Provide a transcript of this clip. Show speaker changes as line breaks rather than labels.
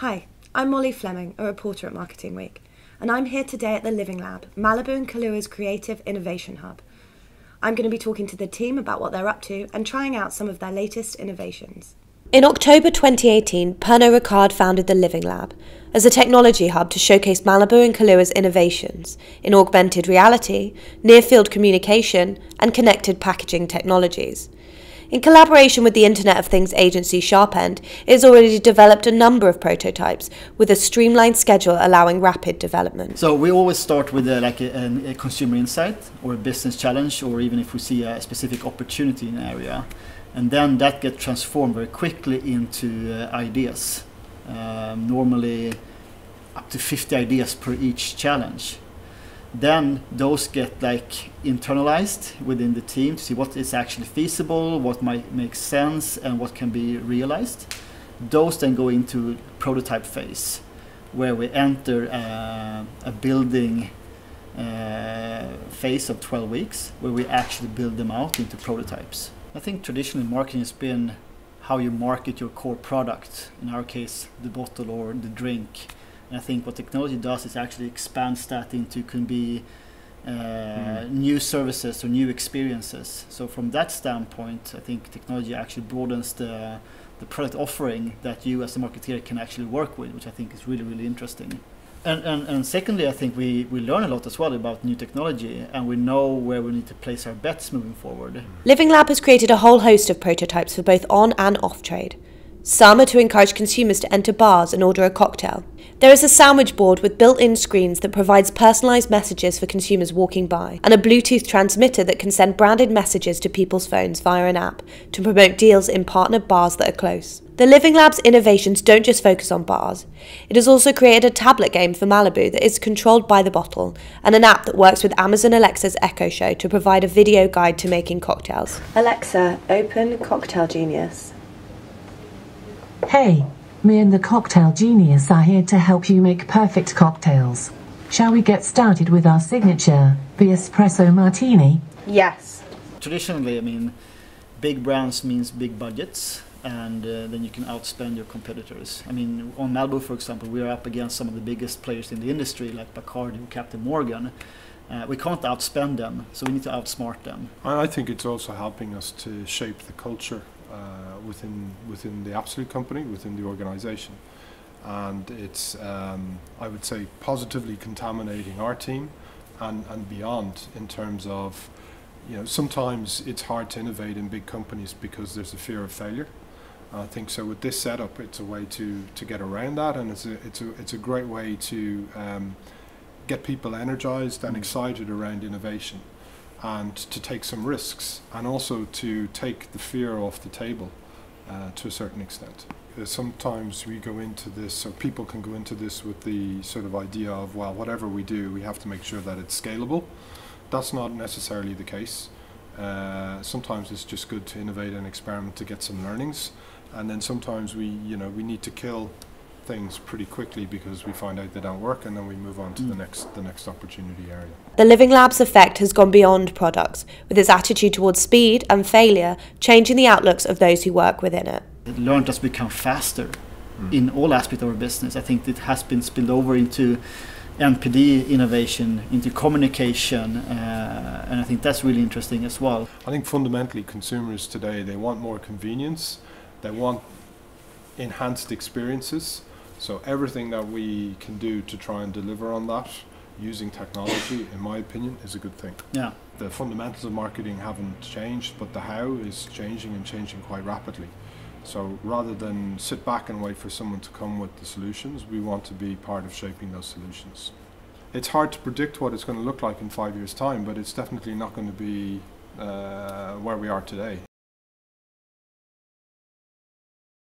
Hi, I'm Molly Fleming, a reporter at Marketing Week, and I'm here today at the Living Lab, Malibu and Kahlúa's creative innovation hub. I'm going to be talking to the team about what they're up to and trying out some of their latest innovations. In October 2018, Pernod Ricard founded the Living Lab as a technology hub to showcase Malibu and Kahlúa's innovations in augmented reality, near field communication, and connected packaging technologies. In collaboration with the Internet of Things agency Sharpend, it has already developed a number of prototypes with a streamlined schedule allowing rapid development.
So we always start with a, like a, a consumer insight or a business challenge, or even if we see a specific opportunity in an area, and then that gets transformed very quickly into uh, ideas. Um, normally, up to 50 ideas per each challenge then those get like internalized within the team to see what is actually feasible, what might make sense, and what can be realized. Those then go into prototype phase, where we enter uh, a building uh, phase of 12 weeks, where we actually build them out into prototypes. I think traditionally marketing has been how you market your core product, in our case, the bottle or the drink and I think what technology does is actually expands that into can be uh, mm. new services or new experiences. So from that standpoint, I think technology actually broadens the the product offering that you as a marketer can actually work with, which I think is really really interesting. And, and, and secondly, I think we, we learn a lot as well about new technology and we know where we need to place our bets moving forward.
Living Lab has created a whole host of prototypes for both on and off trade. Some are to encourage consumers to enter bars and order a cocktail. There is a sandwich board with built-in screens that provides personalised messages for consumers walking by, and a Bluetooth transmitter that can send branded messages to people's phones via an app to promote deals in partner bars that are close. The Living Lab's innovations don't just focus on bars. It has also created a tablet game for Malibu that is controlled by the bottle, and an app that works with Amazon Alexa's Echo Show to provide a video guide to making cocktails. Alexa, open Cocktail Genius.
Hey, me and the cocktail genius are here to help you make perfect cocktails. Shall we get started with our signature, the espresso martini?
Yes.
Traditionally, I mean, big brands means big budgets, and uh, then you can outspend your competitors. I mean, on Malibu, for example, we are up against some of the biggest players in the industry, like Bacardi and Captain Morgan. Uh, we can't outspend them, so we need to outsmart them.
I think it's also helping us to shape the culture uh, within within the Absolut company, within the organisation, and it's um, I would say positively contaminating our team and and beyond in terms of you know sometimes it's hard to innovate in big companies because there's a fear of failure. I think so. With this setup, it's a way to to get around that, and it's a it's a it's a great way to um, get people energized and excited around innovation and to take some risks and also to take the fear off the table uh, to a certain extent. Uh, sometimes we go into this, or people can go into this with the sort of idea of, well, whatever we do, we have to make sure that it's scalable. That's not necessarily the case. Uh, sometimes it's just good to innovate and experiment to get some learnings, and then sometimes we, you know, we need to kill things pretty quickly because we find out they don't work and then we move on to mm. the next the next opportunity area.
The Living Labs effect has gone beyond products, with its attitude towards speed and failure changing the outlooks of those who work within it.
It learned us to become faster mm. in all aspects of our business. I think it has been spilled over into NPD innovation, into communication, uh, and I think that's really interesting as well.
I think fundamentally consumers today they want more convenience, they want enhanced experiences so everything that we can do to try and deliver on that using technology, in my opinion, is a good thing.
Yeah.
The fundamentals of marketing haven't changed, but the how is changing and changing quite rapidly. So rather than sit back and wait for someone to come with the solutions, we want to be part of shaping those solutions. It's hard to predict what it's going to look like in five years' time, but it's definitely not going to be uh, where we are today.